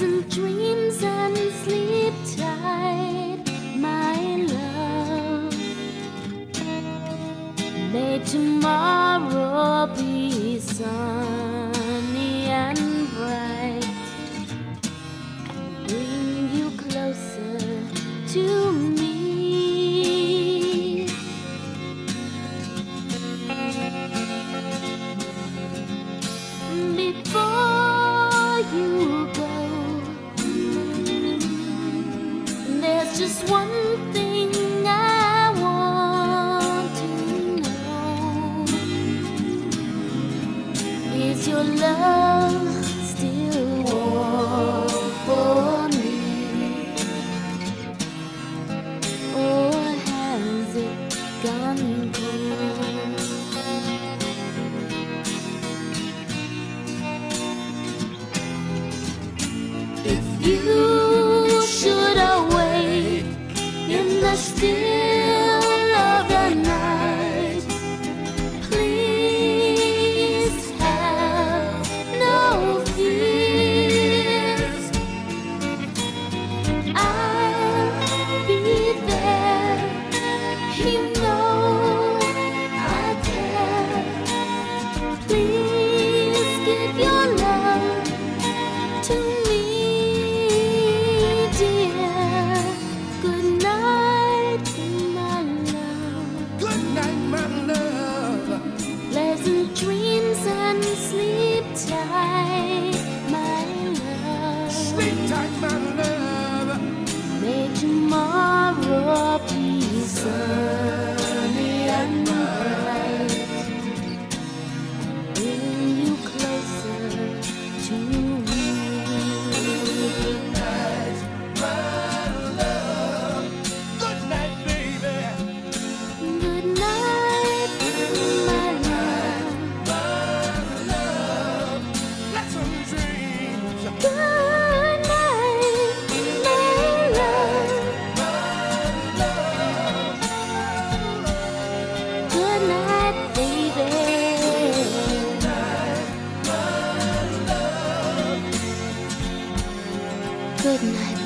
Dreams and sleep tight, my love. May tomorrow be sunny and bright. Bring you closer to me. Just one thing I want to know. Is your love still warm for me? Or has it gone cold? If you still Master. Good night.